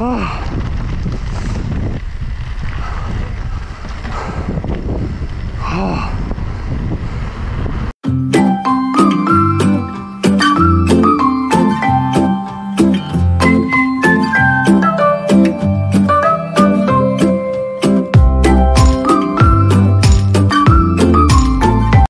oh.